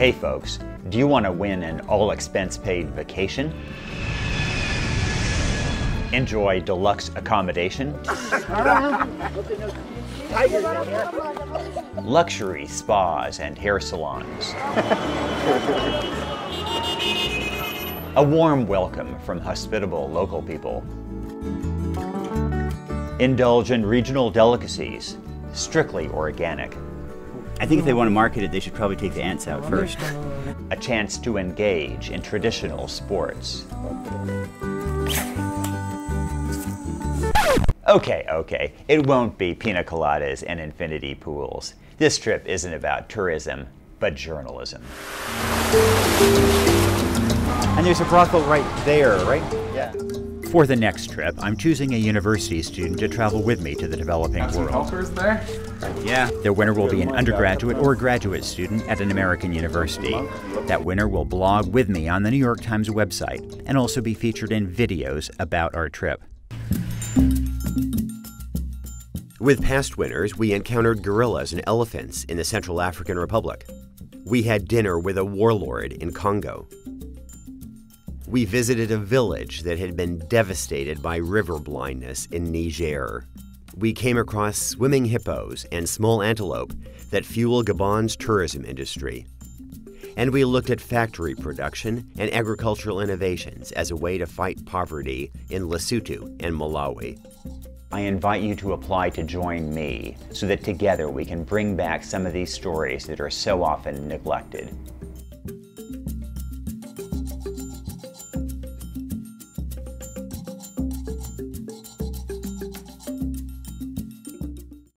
Hey folks, do you want to win an all expense paid vacation? Enjoy deluxe accommodation? Luxury spas and hair salons. A warm welcome from hospitable local people. Indulge in regional delicacies, strictly organic. I think if they want to market it, they should probably take the ants out first. A chance to engage in traditional sports. Okay, okay, it won't be pina coladas and infinity pools. This trip isn't about tourism, but journalism. And there's a brothel right there, right? Yeah. For the next trip, I'm choosing a university student to travel with me to the developing Got some world. helpers there? Yeah. The winner will be an undergraduate or graduate student at an American university. That winner will blog with me on the New York Times website and also be featured in videos about our trip. With past winners, we encountered gorillas and elephants in the Central African Republic. We had dinner with a warlord in Congo. We visited a village that had been devastated by river blindness in Niger. We came across swimming hippos and small antelope that fuel Gabon's tourism industry. And we looked at factory production and agricultural innovations as a way to fight poverty in Lesotho and Malawi. I invite you to apply to join me so that together we can bring back some of these stories that are so often neglected.